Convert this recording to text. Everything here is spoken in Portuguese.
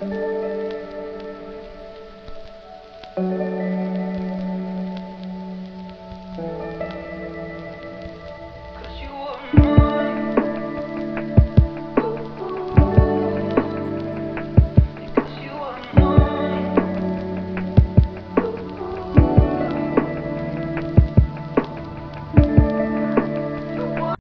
Música